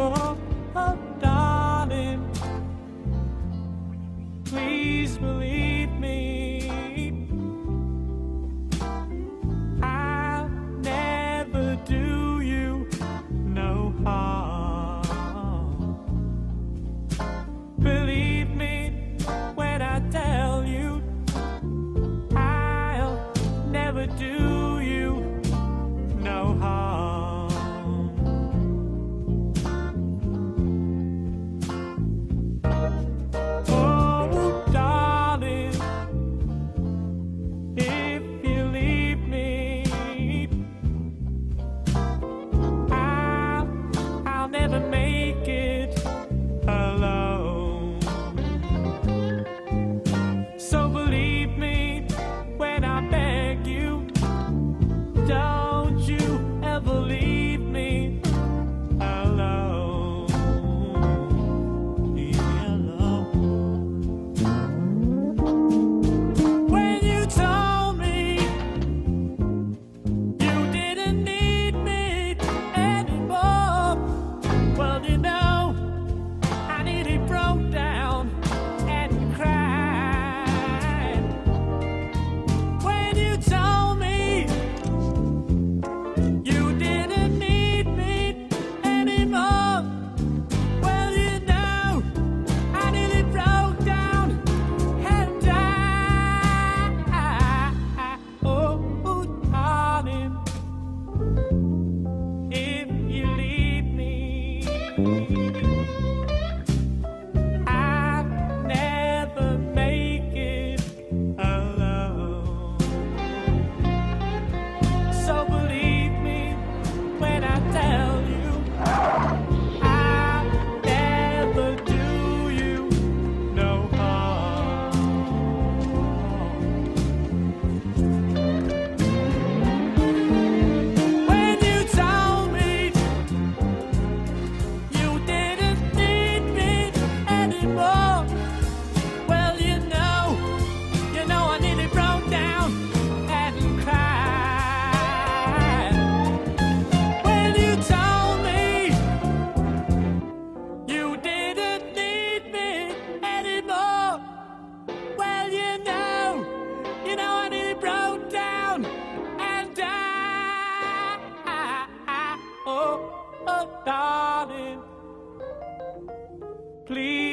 Oh, oh, darling, please believe Thank you. Darling, please.